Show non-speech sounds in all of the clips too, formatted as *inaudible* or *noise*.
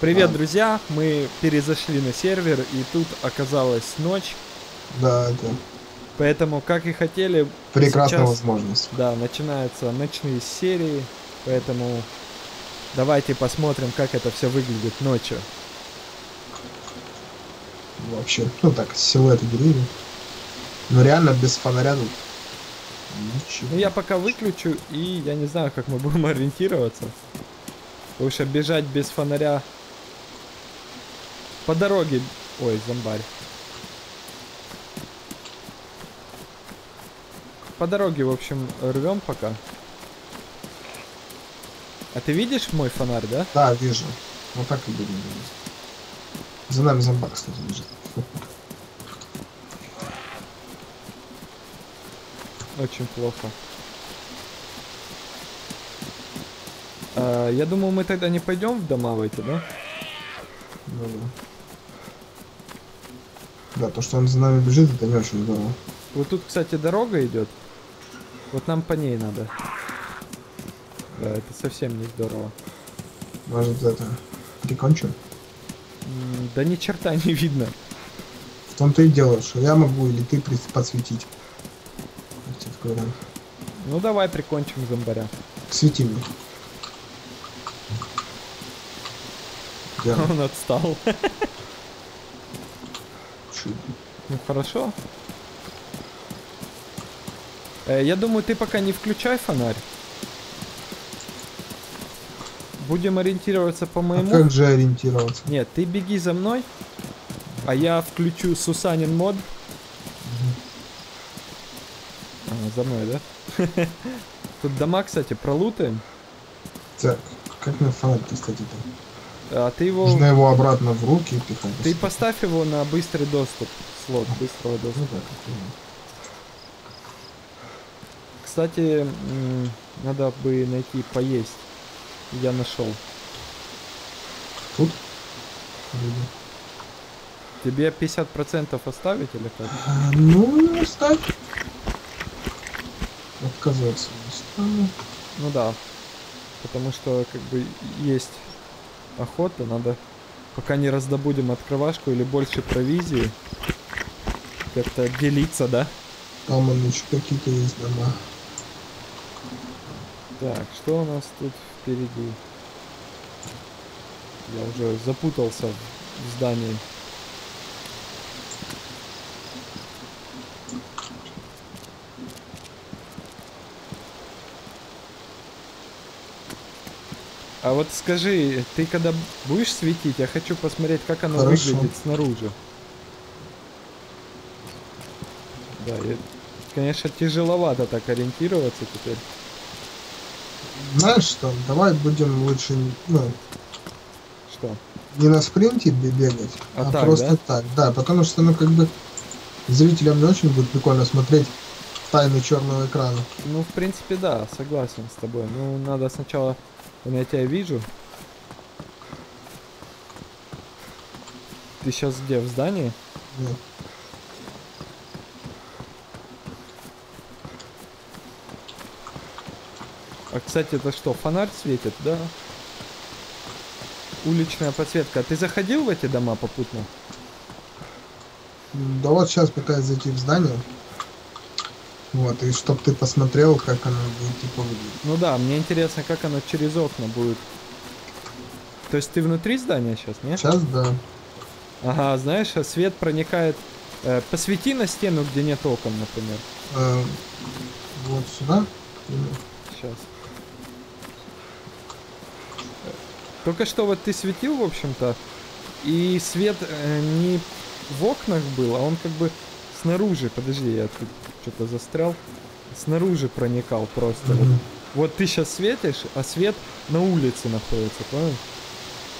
Привет, А. друзья! Мы перезашли на сервер, и тут оказалась ночь. Да, это Поэтому, как и хотели, прекрасная сейчас, возможность. да, начинаются ночные серии. Поэтому давайте посмотрим, как это все выглядит ночью. Вообще, ну так, силуэты деревьев. Но реально без фонаря тут ничего. Ну, я пока выключу, и я не знаю, как мы будем *laughs* ориентироваться. Потому что бежать без фонаря по дороге... Ой, зомбарь. По дороге, в общем, рвем пока. А ты видишь мой фонарь, да? Да, вижу. Вот так и будем делать. За нами зомбак, кстати, лежит. Очень плохо. А, я думаю, мы тогда не пойдем в дома в эти, да? Ну да. Да, то, что он за нами бежит, это не очень здорово. Вот тут, кстати, дорога идет. Вот нам по ней надо. Да, это совсем не здорово. Может, это прикончим? Да ни черта не видно. В том-то и дело, что я могу или ты подсветить. Ну давай прикончим зомбаря. Свети мне. *laughs* Я Он отстал. *laughs* Ну хорошо. Э, я думаю, ты пока не включай фонарь. Будем ориентироваться по А моему. как же ориентироваться? Нет, ты беги за мной, а я включу Сусанин мод. А, за мной, да? *laughs* Тут дома, кстати, пролутаем. Так, как на фонарь-то, кстати, там? А ты его... Нужно его обратно в руки пихать. Ты поставь его на быстрый доступ. Слот быстрого Ну доступа. да, как его. Кстати, надо бы найти поесть. Я нашел. Тут? Тебе 50% оставить или как? А, ну, оставь. Отказаться не стану. Ну да. Потому что как бы есть охота, надо пока не раздобудем открывашку или больше провизии. Как-то делиться, да? Там он еще какие-то есть дома. Так, что у нас тут впереди? Я уже запутался в здании. А вот скажи, ты когда будешь светить, я хочу посмотреть, как оно Хорошо. выглядит снаружи. Да, я- конечно, тяжеловато так ориентироваться теперь. Знаешь что, давай будем лучше, ну, Что? не на спринте бе- бегать, А а, так, просто да? так. Да, потому что, ну, как бы, зрителям не очень будет прикольно смотреть тайны черного экрана. Ну, в принципе, да, согласен с тобой. Ну, надо сначала... Вон Я тебя вижу. Ты сейчас где, в здании? Нет. А, кстати, это что, фонарь светит, да? Уличная подсветка. А ты заходил в эти дома попутно? Да вот сейчас пытаюсь зайти в здание. Вот, и чтоб ты посмотрел, как оно будет типа выглядеть. Ну да, мне интересно, как оно через окна будет. То есть ты внутри здания сейчас, нет? Сейчас, да. Ага, знаешь, свет проникает... э, посвети на стену, где нет окон, например. Э, вот сюда. Сейчас. Только что вот ты светил, в общем-то, и свет э, не в окнах был, а он как бы снаружи. Подожди, я тут что-то застрял. Снаружи проникал просто. Вот. Мгм. Вот ты сейчас светишь, а свет на улице находится, понял?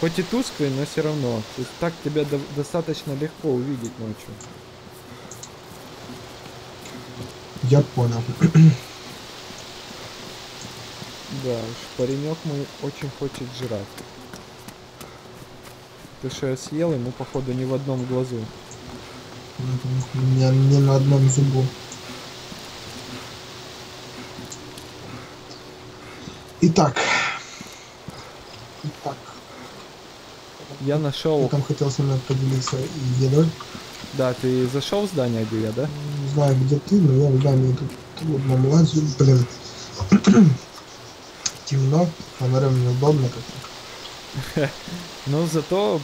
Хоть и тусклый, но все равно. То есть так тебя до- достаточно легко увидеть ночью. Я понял. Да уж, паренек мой очень хочет жрать. Ты что я съел ему, походу, не в одном глазу. Меня не на одном зубу. Итак. Итак. Я Ты нашел... там хотел со мной поделиться едой. Да, ты зашел в здание, где я, да? Не знаю, где ты, но я в здании тут одном лазю. Блин. *clears throat* Темно, фонарем неудобно как-то. *laughs* Но зато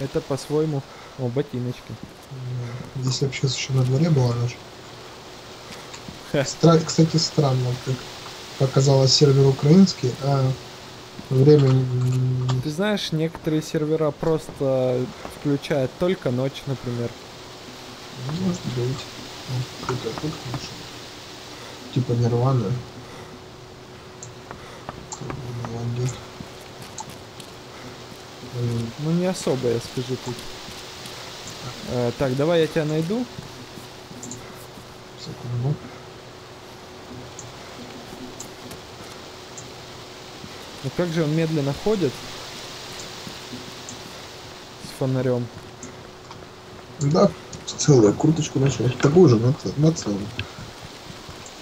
это по-своему... О, ботиночки. Бы сейчас еще на дворе была ночь. *laughs* Стра- Кстати, странно, как показалось сервер украинский, а время Ты знаешь, некоторые сервера просто включают только ночь, например. ну, может быть. Типа Нирвана. Ну, не особо, я скажу тут. Э, так, давай я тебя найду. Ну как же он медленно ходит? С фонарем. Да, целую курточку начал. Такую же, на, на целую.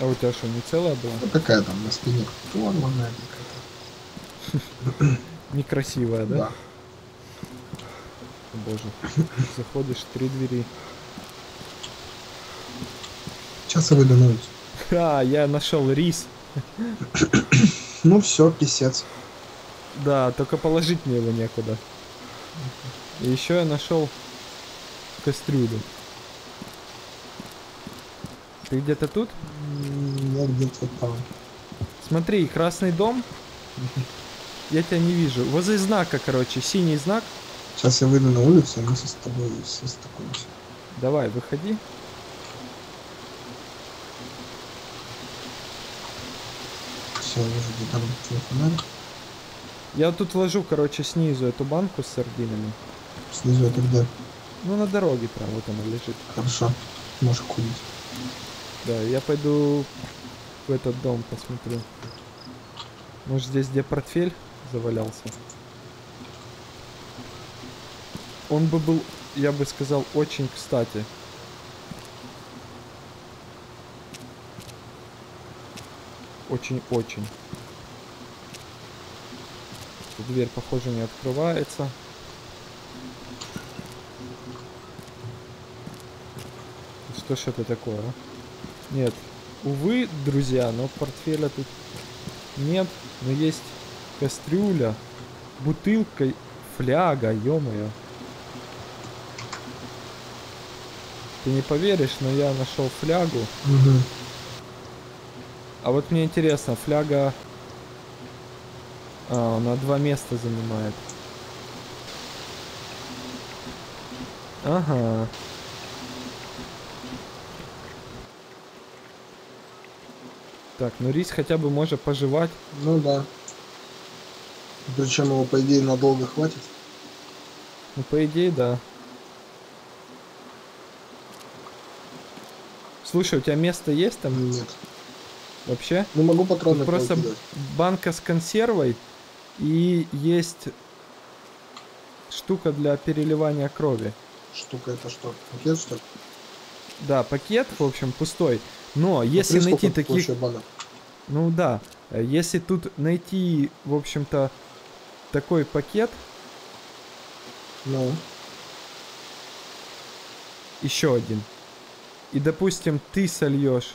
А у тебя что, не целая была? Ну, какая там на спине? Порванная какая-то. Некрасивая, да? Да. Боже. Заходишь, три двери. Сейчас я выйду на улицу. Ха, я нашел рис. *coughs* Ну все, писец. Да, только положить мне его некуда. И еще я нашел кастрюлю. Ты где-то тут? Я где-то там. Смотри, красный дом. Я тебя не вижу. Возле знака, короче, синий знак. Сейчас я выйду на улицу, и мы с тобой состыкуемся. Давай, выходи. Я вижу, где там фонарь. Я тут ложу, короче, снизу эту банку с сардинами. Снизу это где? Ну, на дороге прям вот она лежит. Хорошо. Можешь ходить. Да, я пойду в этот дом посмотрю. Может, здесь где портфель завалялся? Он бы был, я бы сказал, очень кстати. Очень-очень. Дверь, похоже, не открывается. Что ж это такое, а? Нет. Увы, друзья, но портфеля тут нет. Но есть кастрюля, бутылка, фляга, ё-моё. Ты не поверишь, но я нашел флягу. Угу. А вот мне интересно, фляга... А, она два места занимает. Ага. Так, ну рис хотя бы может пожевать. Ну да. Причем его, по идее, надолго хватит. Ну, по идее, да. Слушай, у тебя место есть там Нет. Вообще? Ну могу патроны Тут просто повыкидывать. банка с консервой и есть штука для переливания крови. Штука это что? Пакет что ли? Да, пакет, в общем, пустой. Но если Смотри, найти таких... Ну да, э, если тут найти, в общем-то, такой пакет, Ну. еще один, и, допустим, ты сольешь...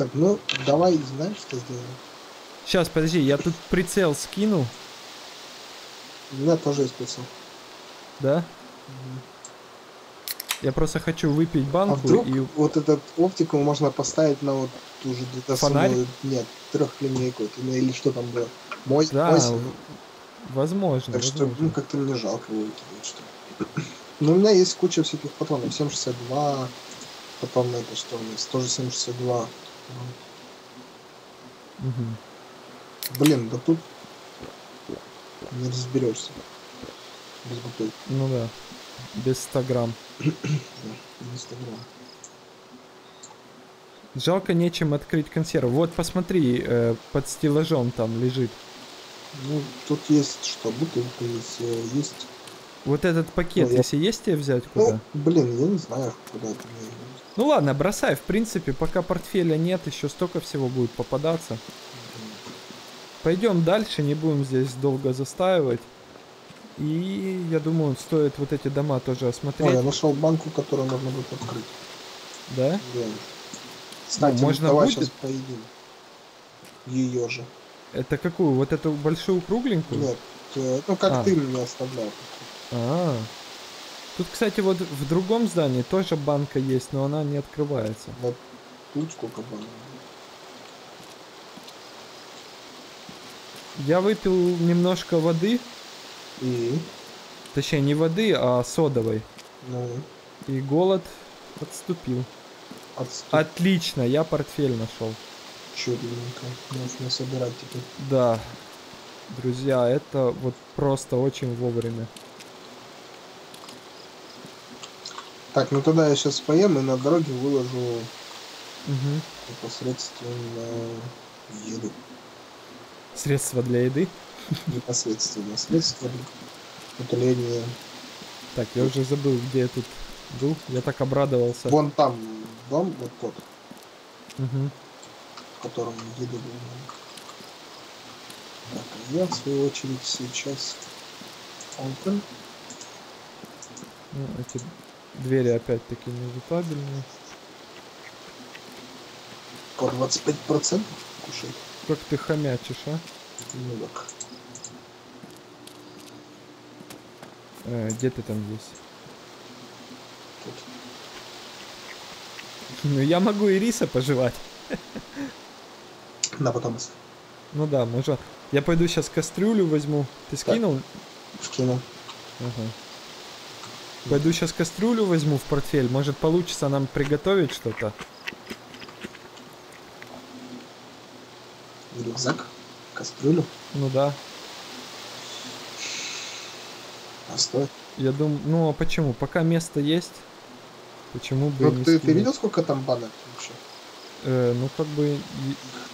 Так, ну, давай, знаешь, что сделаем? Сейчас, подожди, я тут прицел скину, У меня тоже есть прицел. да? Я просто хочу выпить А банку вдруг и... вот этот оптику можно поставить на вот ту же где-то Фонарь? самую- Нет, трехлинейку. ну, Или что там было? Мой, Да, мой возможно, Так что, возможно. ну, как-то мне жалко его выкидывать, что. *clears throat* Но у меня есть куча всяких патронов. 7,62, потом это что у нас, тоже 7,62. Мгм. Блин, да тут не разберешься. Без бутылки. Ну да, без 100 грамм. Да, не 100 грамм. Жалко нечем открыть консерву. Вот посмотри, э, под стеллажом там лежит. Ну, тут есть что, бутылка есть, э, есть... Вот этот пакет, Ну, я- если есть тебе взять куда? Ну, блин, я не знаю, куда это мне. Ну ладно, бросай. В принципе, пока портфеля нет, еще столько всего будет попадаться. Пойдем дальше, не будем здесь долго застаивать. И я думаю, стоит вот эти дома тоже осмотреть. я нашел банку, которую можно будет открыть. Да? Да. Кстати, Ну, можно давай будет? сейчас поедим. Ее же. Это какую? Вот эту большую кругленькую? Нет, э, ну как А. ты мне оставлял. А. Тут, кстати, вот в другом здании тоже банка есть, но она не открывается. Вот тут сколько банок. Я выпил немножко воды, И, точнее не воды, а содовой. ну, И голод отступил. отступ Отлично, я портфель нашел. чудненько. Нужно собирать теперь. Да, друзья, это вот просто очень вовремя. Так, ну тогда я сейчас поем и на дороге выложу Мгм. непосредственно еду. Средства для еды. Непосредственно средства для утоления. Так, я уже забыл, где я тут был. Я так обрадовался. Вон там дом, вот тот, Мгм. в котором еду будем. Так, а я в свою очередь сейчас open. Ну, эти двери опять-таки невитабельные. По 25% кушать. Как ты хомячишь, а? Ну так. Э, где ты там есть? Тут. Ну, я могу и риса пожевать. На потом. Ну да, можно. Я пойду сейчас кастрюлю возьму. Ты скинул? Вкинул. Ага. Пойду сейчас кастрюлю возьму в портфель. Может получится нам приготовить что-то. Рюкзак. Кастрюлю. Ну да. Оставь. Я думаю, ну а почему? Пока место есть, почему бы Ну не ты, ты видел, сколько там банок вообще? Э, ну как бы...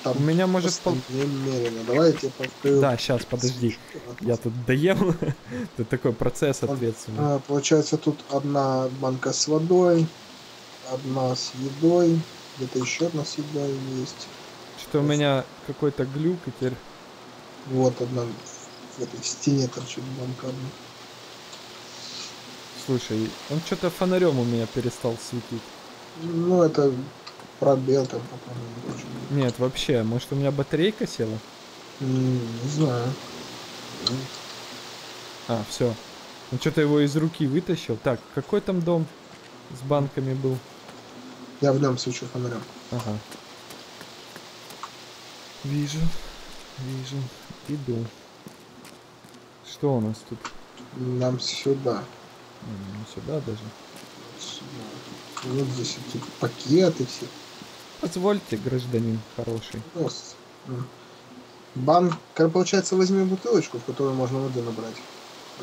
Там У меня может просто немерено. Давай я тебе покрою. Да, сейчас, подожди. Я тут доел. *laughs* Тут такой процесс ответственный. А, получается, тут одна банка с водой, одна с едой, где-то еще одна с едой есть. Что у меня какой-то глюк и теперь... Вот одна в этой стене торчит банка одна. Слушай, он что-то фонарем у меня перестал светить. Ну, это пробел там, по-моему, очень. Нет, вообще, может у меня батарейка села? Не знаю. А, все. Он что-то его из руки вытащил. Так, какой там дом с банками был? Я в нем свечу фонарем. Ага. Вижу, вижу. Иду. Что у нас тут? Нам сюда. Не сюда даже. Сюда. Вот здесь эти пакеты все. Позвольте, гражданин хороший. Просто. М. Банк, как получается, возьми бутылочку, в которую можно воды набрать.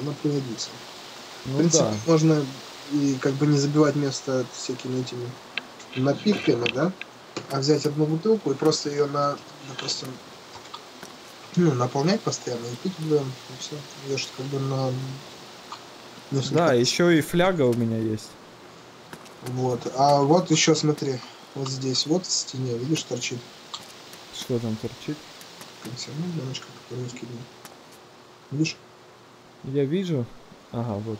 Она пригодится. В Ну принципе, да. можно и как бы не забивать место всякими этими напитками, да? А взять одну бутылку и просто ее на, допустим, ну, наполнять постоянно и пить вдвоем. И все. Ее ж как бы на несколько Да, еще и фляга у меня есть. Вот. А вот еще смотри, вот здесь, вот в стене, видишь, торчит Что там торчит? консервная баночка, которую я скидывал. Видишь? Я вижу. Ага, вот.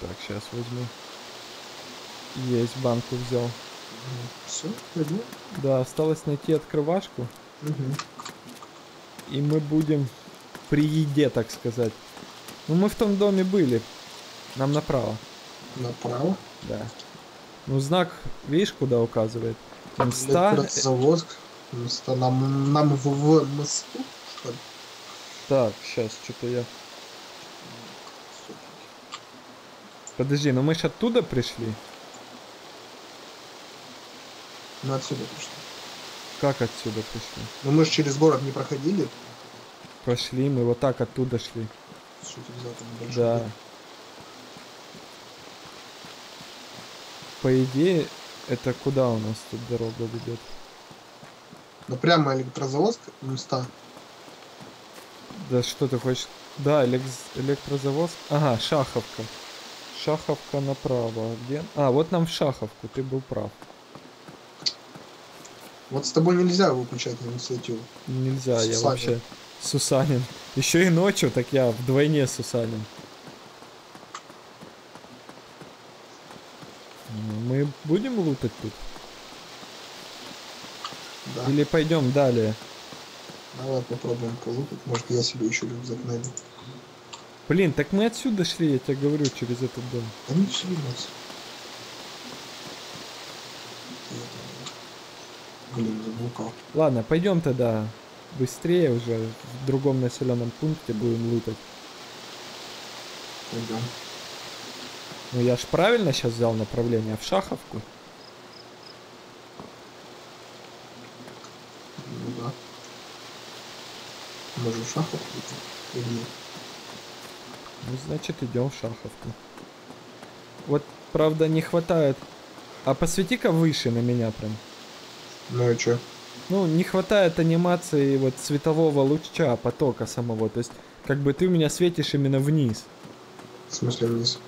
Так, сейчас возьму. Есть, банку взял. Все, пойду. Да, осталось найти открывашку. И мы будем при еде, так сказать. Ну, мы в том доме были. Нам направо. Направо. Да. Ну, знак, видишь, куда указывает? Инста. Электрозавод. Места нам, нам в, в мосту, что ли? Так, сейчас, что-то я... Подожди, ну мы ж оттуда пришли? Мы отсюда пришли. Как отсюда пришли? Но мы же через город не проходили. Прошли, мы вот так оттуда шли. Что Да. город? По идее, это куда у нас тут дорога ведет? Ну прямо электрозавод места. Да что ты хочешь? Да, элекс- электрозавод. Ага, Шаховка. Шаховка направо. Где? А, вот нам в Шаховку, ты был прав. Вот с тобой нельзя выключать инициативу. Нельзя, я Сусанин. вообще Сусанин. Еще и ночью, так я вдвойне с Усанем. Мы будем лутать тут? Да. Или пойдем далее? Давай попробуем полутать. Может, я себе еще рюкзак найду. Блин, так мы отсюда шли, я тебе говорю, через этот дом. Да не все нас. Блин, заблукал. Ладно, пойдем тогда быстрее уже в другом населенном пункте будем лутать. Пойдем. Ну я ж правильно сейчас взял направление в Шаховку. Ну да. Может, в шахов идти? Или нет? Ну значит идем в Шаховку. Вот, правда, не хватает. А посвети-ка выше на меня прям. Ну и чё? Ну, не хватает анимации вот светового луча, потока самого. То есть, как бы ты у меня светишь именно вниз. В смысле вниз?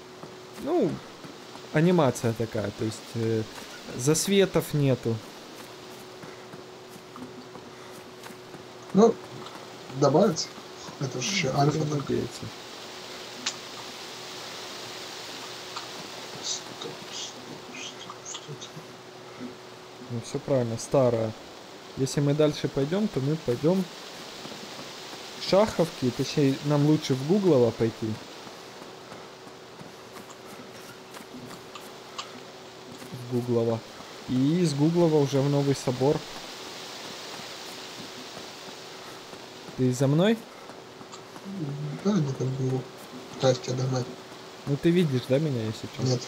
Ну, анимация такая, то есть э, засветов нету. Ну, добавится. Это же еще альфа. Это? Ну, все правильно, старая. Если мы дальше пойдем, то мы пойдем в Шаховки, точнее, нам лучше в Гуглово пойти. В Гуглово. И из Гуглова уже в Новый Собор. Ты за мной? Да, где там был. Пытаюсь тебя догнать. Ну ты видишь, да, меня, если что? Нет,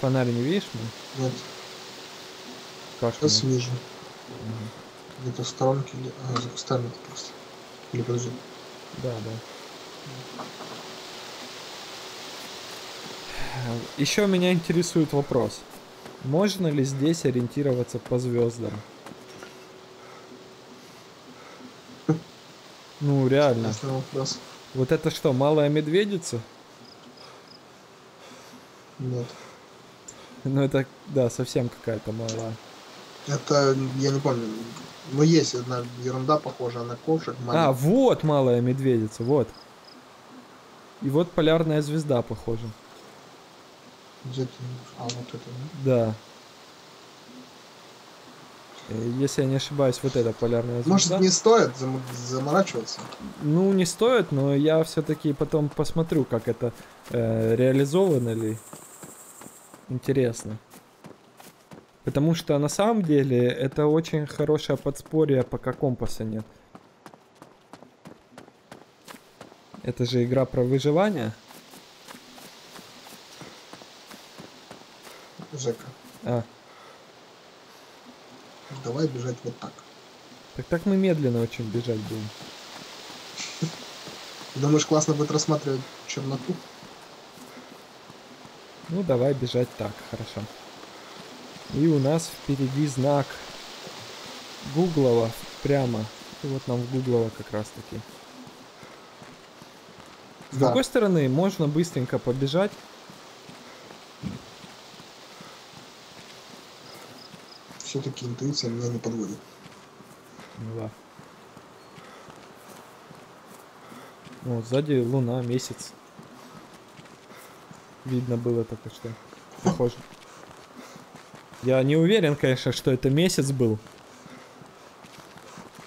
Фонарь не видишь меня? нет. Как Сейчас нет? вижу. Где-то в сторонке или... А, за кустами просто. Или подожди. Да, да. Еще меня интересует вопрос. Можно ли здесь ориентироваться по звездам? Ну, реально. Вот это что, малая медведица? Нет. Ну, это, да, совсем какая-то малая. Это, я не помню. Но есть одна ерунда похожая на ковшик. А, маленький. вот малая медведица, вот. И вот полярная звезда, похоже. А, вот это, да? Да. Э, Если я не ошибаюсь, вот эта полярная звезда. Может, не стоит зам- заморачиваться? Ну, не стоит, но я все-таки потом посмотрю, как это э, реализовано ли. Интересно. Потому что на самом деле это очень хорошее подспорье, пока компаса нет. Это же игра про выживание. Жека, А, давай бежать вот так. так так мы медленно очень бежать будем. Думаешь, классно будет рассматривать черноту? Ну, давай бежать так, хорошо. И у нас впереди знак Гуглова прямо. И вот нам в Гуглово как раз таки. С Да. другой стороны, можно быстренько побежать. Все-таки интуиция меня не подводит. Ну да. Вот, сзади луна, месяц. Видно было только что. Похоже. Я не уверен, конечно, что это месяц был.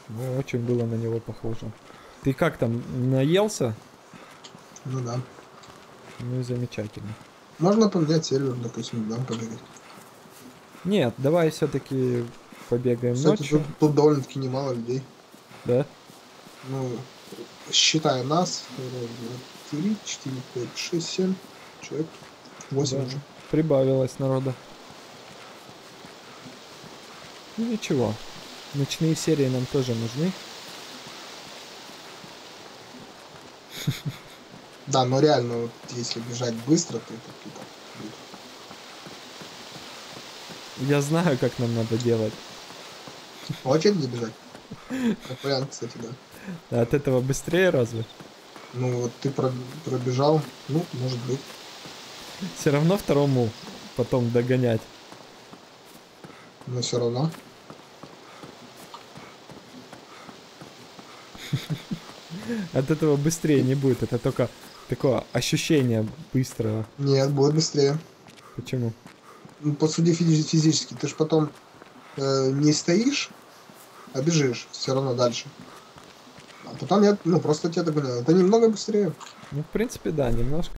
Но очень было на него похоже. Ты как там, наелся? Ну да. Ну и замечательно. Можно поменять сервер, допустим, да, побегать. Нет, давай все-таки побегаем Кстати, ночью. тут, тут довольно-таки немало людей. Да? Ну, считая нас, раз, два, три, четыре, пять, шесть, семь человек. Восемь Да. уже. Прибавилось народа. Ну ничего. Ночные серии нам тоже нужны. *laughs* Да, но реально, вот, если бежать быстро, то это тупо. будет. Я знаю, как нам надо делать. По очереди бежать? Как вариант, кстати, да. От этого быстрее разве? Ну, вот ты про- пробежал, ну, может быть. Все равно второму потом догонять. Но все равно. От этого быстрее не будет. Это только такое ощущение быстрого. Нет, будет быстрее. Почему? Посуди физи- физически. Ты же потом э, не стоишь, а бежишь все равно дальше. А потом я, ну, просто тебя догоняю. Это немного быстрее. Ну, в принципе, да, немножко.